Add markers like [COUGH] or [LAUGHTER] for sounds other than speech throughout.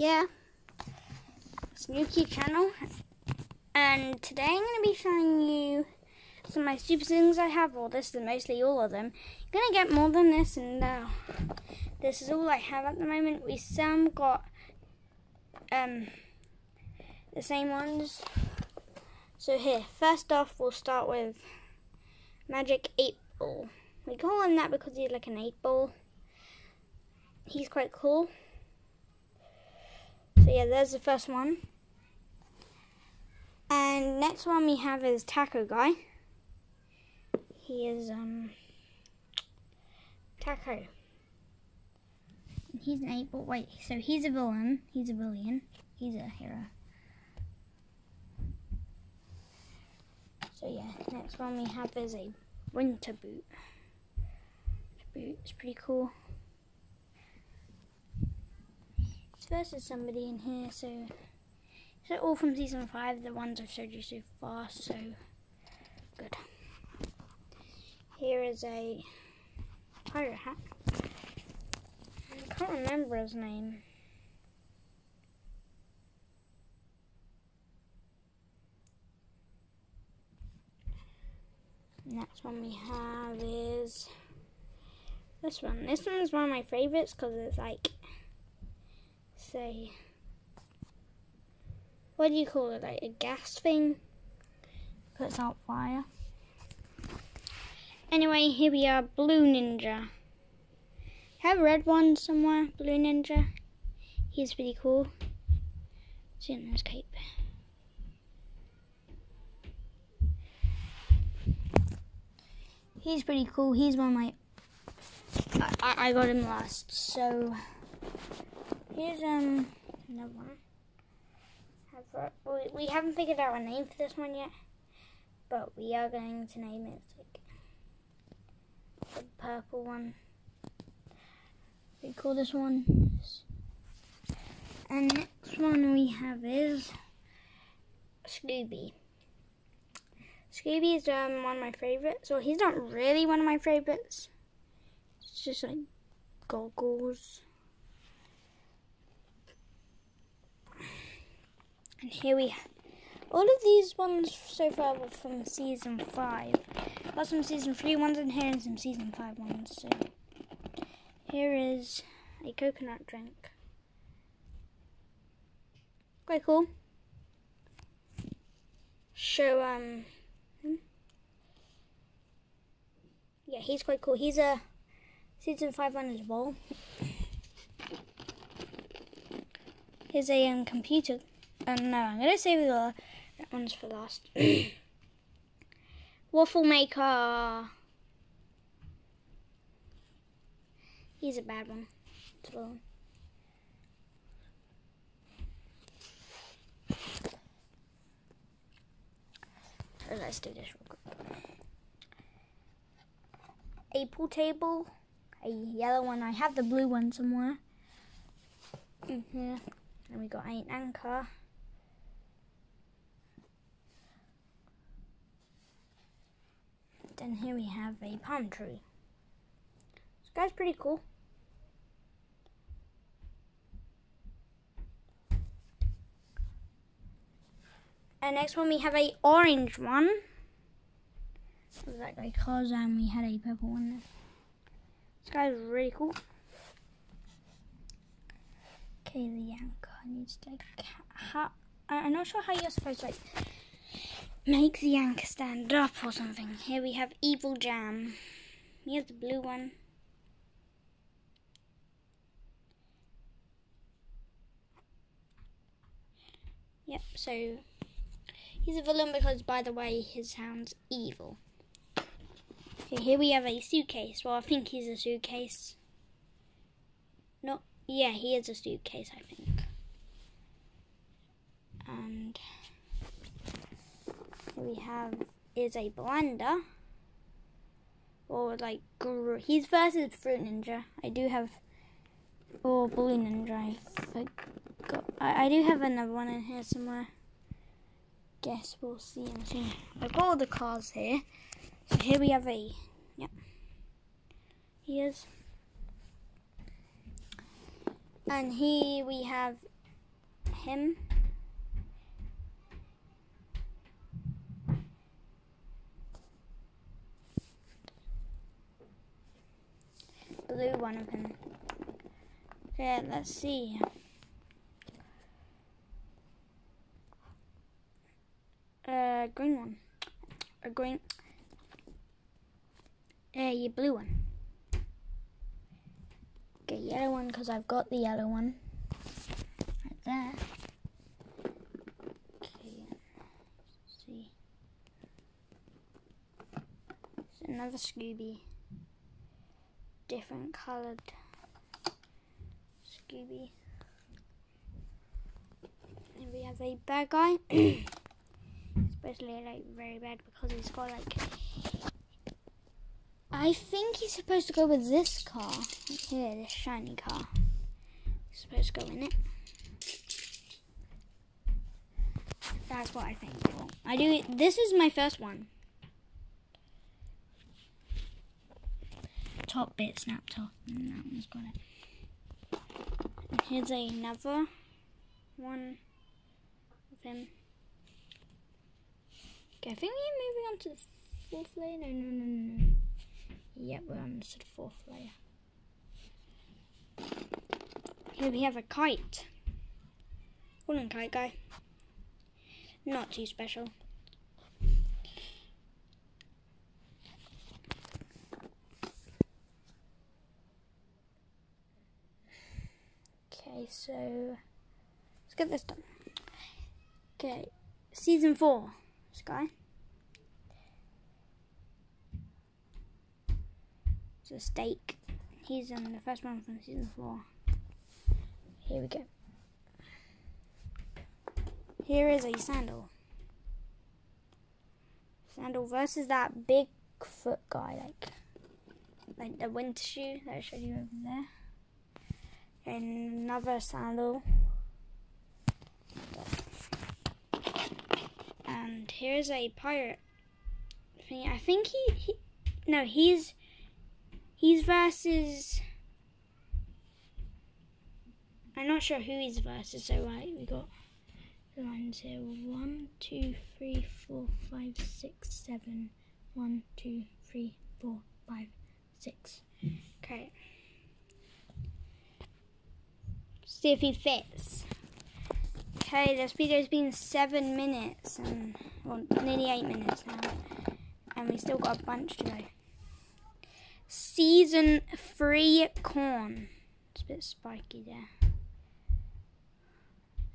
yeah, Snooki channel, and today I'm going to be showing you some of my Superzings I have. Well, this is mostly all of them. You're going to get more than this, and uh, this is all I have at the moment. We some got um the same ones. So here, first off, we'll start with Magic 8 Ball. We call him that because he's like an 8 ball. He's quite cool. So yeah, there's the first one. And next one we have is Taco Guy. He is um Taco. He's an eight ball. Wait, so he's a villain. He's a villain. He's a hero. So yeah, next one we have is a winter boot. Boot. It's pretty cool. There's somebody in here. So so all from season five. The ones I've showed you so far. So good. Here is a pirate hat. I can't remember his name. Next one we have is this one. This one is one of my favorites because it's like, say, what do you call it? Like a gas thing? Puts out fire. Anyway, here we are, Blue Ninja. Have a red one somewhere, Blue Ninja. He's pretty cool. See in his cape. He's pretty cool. He's one of my. I, I got him last. So here's um another one. We, we haven't figured out a name for this one yet, but we are going to name it like the purple one. We call this one. And next one we have is Scooby. Scooby is um, one of my favorites. Well, he's not really one of my favorites. It's just like goggles. And here we have all of these ones so far were from season five. Got some season three ones in here and some season five ones. So here is a coconut drink. Quite cool. Show um yeah, he's quite cool. He's a season five one as well. Here's a um, computer. Uh, no, I'm gonna save the that one's for last. [CLEARS THROAT] Waffle maker. He's a bad one. So. Let's do this real quick a pool table, a yellow one. I have the blue one somewhere. Mm -hmm. And we got an anchor. Then here we have a palm tree. This guy's pretty cool. And next one we have a orange one was that um, we had a purple one. This guy's really cool. Okay, the anchor needs to like how I'm not sure how you're supposed to like make the anchor stand up or something. Here we have evil jam. Here's the blue one. Yep, so he's a villain because by the way his sounds evil. Okay, here we have a suitcase. Well, I think he's a suitcase. No, yeah, he is a suitcase, I think. And we have is a blender. Or like, he's versus Fruit Ninja. I do have, or Blue Ninja. I, got, I, I do have another one in here somewhere. Guess we'll see soon. I've got all the cars here. So here we have a, yep, he is. And here we have him. Blue one of him. Okay, let's see. Uh, green one. A green. Uh, your blue one. Okay, yellow one because I've got the yellow one. Right there. Okay, let's see. It's another Scooby. Different coloured Scooby. And we have a bad guy. [CLEARS THROAT] Especially like very bad because he's got like I think he's supposed to go with this car. Here, this shiny car. He's supposed to go in it. That's what I think. I do. This is my first one. Top bit snapped off, and that one's got it. And here's another one of him. Okay, I think we're moving on to the fourth layer. No, no, no, no. Yep, we're on the fourth layer. Here we have a kite. Wooden kite guy. Not too special. Okay, so let's get this done. Okay, season four, Sky. It's a steak. He's the first one from season four. Here we go. Here is a sandal. Sandal versus that big foot guy, like like the winter shoe that I showed you over there. Another sandal. And here's a pirate thing. I think he, he no, he's he's versus I'm not sure who he's versus, so right, we got the lines here. One, two, three, four, five, six, seven. One, two, three, four, five, six. Okay. See if he fits. Okay, this video's been seven minutes and well nearly eight minutes now. And we still got a bunch to go. Season three corn. It's a bit spiky there.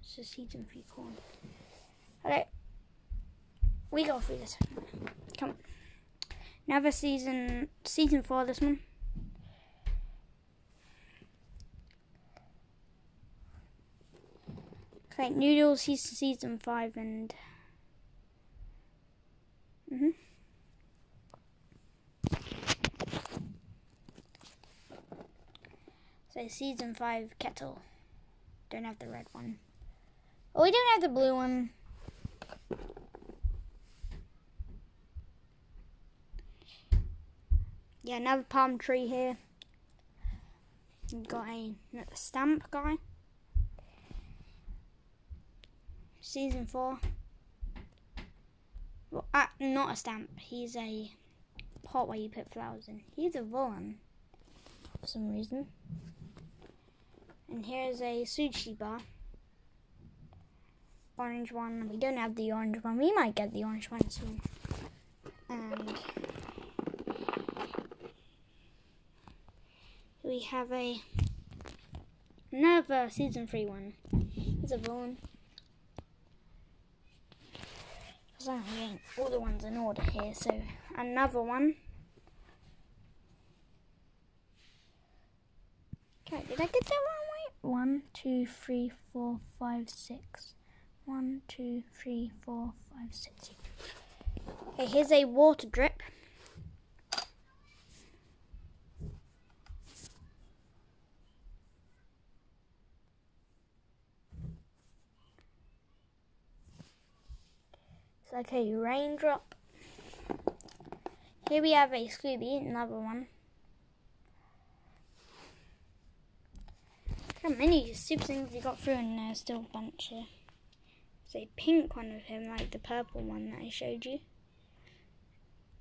It's a season three corn. Alright. We go through this. Come on. Another season season four this one. Okay, Noodles, he's season five and mhm. So season five kettle. Don't have the red one. Oh, we don't have the blue one. Yeah, another palm tree here. We've got a stamp guy. Season four. Well, uh, not a stamp. He's a pot where you put flowers in. He's a villain for some reason. And here's a sushi bar. Orange one. We don't have the orange one. We might get the orange one soon. And we have a another season three one. He's a villain. Because I'm getting all the ones in order here. So another one. Okay, did I get that one right? One, two, three, four, five, six. One, two, three, four, five, six. Okay, here's a water drip. Like a raindrop. Here we have a Scooby, another one. how many Superzings we got through, and there's still a bunch here. There's a pink one of him, like the purple one that I showed you.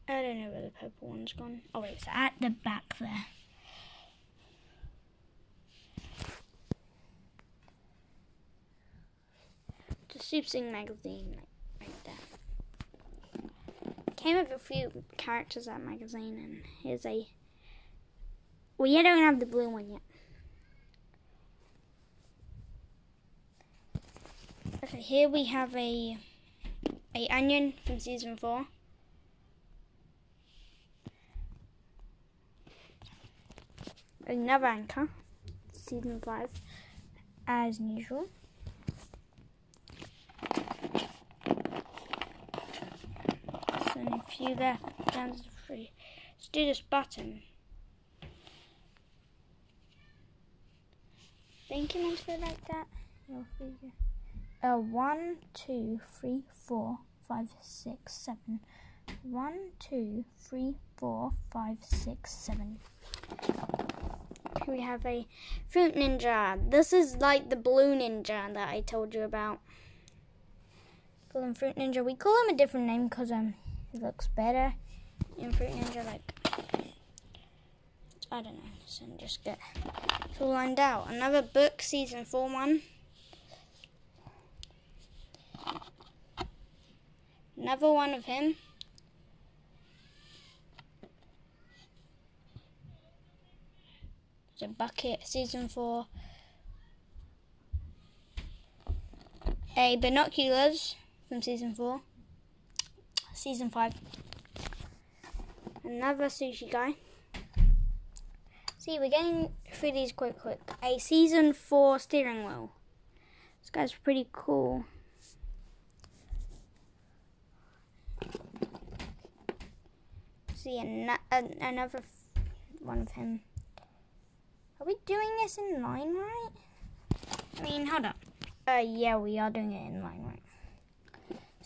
I don't know where the purple one's gone. Oh, wait, it's at the back there. The Superzings magazine. Came with a few characters that magazine, and here's a. Well, you don't have the blue one yet. Okay, here we have a a onion from season four. Another anchor, season five, as usual. You there, down to three. Let's do this button. Think you meant to go like that? Your figure. Uh, one, two, three, four, five, six, seven. One, two, three, four, five, six, seven. We have a fruit ninja. This is like the blue ninja that I told you about. Call him fruit ninja. We call him a different name because um looks better in fruit ninja. Like I don't know. So just get it's all lined out. Another book, season four one. Another one of him. A bucket, season four. A binoculars from season four. Season five. Another sushi guy. See, we're getting through these quick, quick. A season four steering wheel. This guy's pretty cool. See an another one of him. Are we doing this in line right? I mean, hold up. Uh, yeah, we are doing it in line right.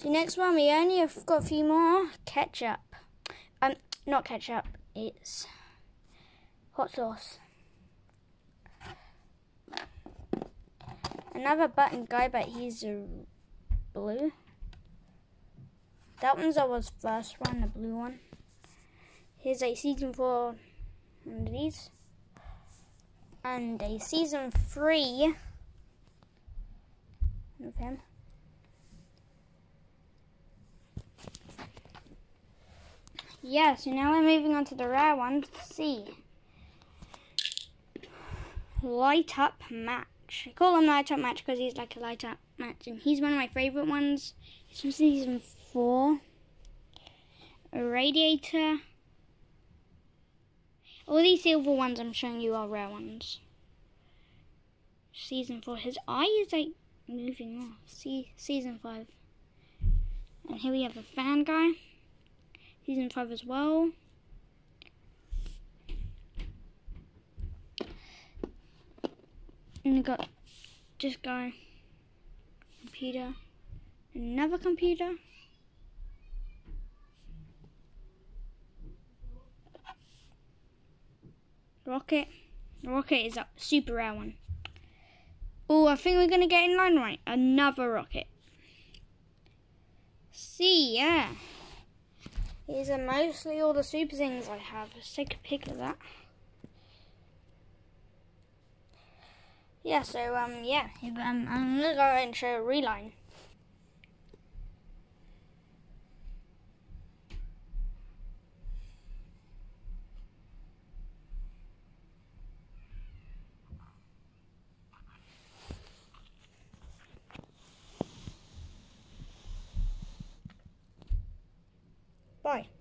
So next one, we only have got a few more. Ketchup. Um, not ketchup. It's hot sauce. Another button guy, but he's a blue. That one's our first one, the blue one. Here's a season four one of these. And a season three of him. Yeah, so now we're moving on to the rare one. See. Light Up Match. I call him Light Up Match because he's like a light up match. And he's one of my favourite ones. He's from season 4. A Radiator. All these silver ones I'm showing you are rare ones. Season 4. His eye is like moving off. See, season 5. And here we have a fan guy. Season 5 as well. And we got this guy. Computer. Another computer. Rocket. rocket is a super rare one. Oh, I think we're going to get in line right. Another rocket. See, yeah. These are mostly all the Superzings I have. Let's take a pic of that. Yeah, so, um, yeah. Um, I'm to go and show reline. Bye.